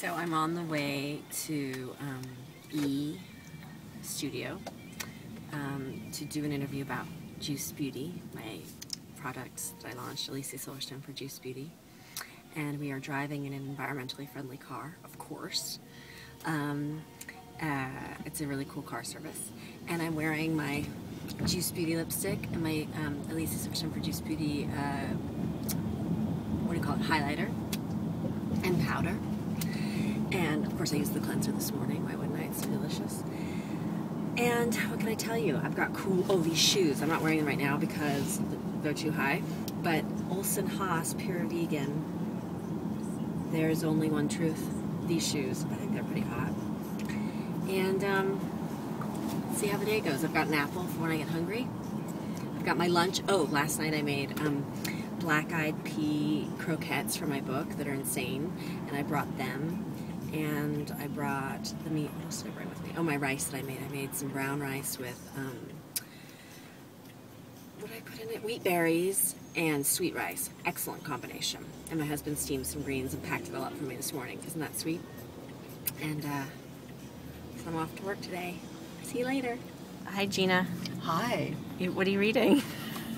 So I'm on the way to um, E Studio um, to do an interview about Juice Beauty, my product that I launched, Alicia Silverstone for Juice Beauty. And we are driving in an environmentally friendly car, of course. Um, uh, it's a really cool car service. And I'm wearing my Juice Beauty lipstick and my um, Alicia Silverstone for Juice Beauty, uh, what do you call it, highlighter and powder. Course I used the cleanser this morning, why wouldn't I? It's delicious. And what can I tell you? I've got cool, oh, these shoes. I'm not wearing them right now because they're too high. But Olsenhaus Pure Vegan, there's only one truth. These shoes, I think they're pretty hot. And um, see how the day goes. I've got an apple for when I get hungry. I've got my lunch. Oh, last night I made um, black-eyed pea croquettes for my book that are insane, and I brought them and I brought the meat. What else did I bring with me? Oh, my rice that I made. I made some brown rice with um, what did I put in it? Wheat berries and sweet rice. Excellent combination. And my husband steamed some greens and packed it all up for me this morning. Isn't that sweet? And uh, so I'm off to work today. See you later. Hi, Gina. Hi. What are you reading?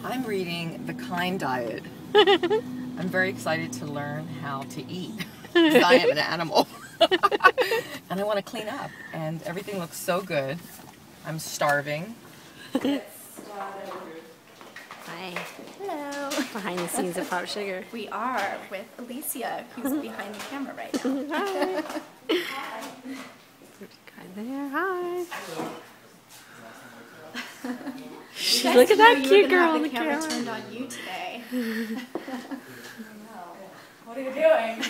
I'm reading The Kind Diet. I'm very excited to learn how to eat. I am an animal. and I want to clean up. And everything looks so good. I'm starving. Hi. Hello. Behind the scenes of PopSugar. We are with Alicia, who's mm-hmm. behind the camera right now. Hi. Hi there. Hi. Look at that cute girl on the camera camera. turned on you today. what are you doing?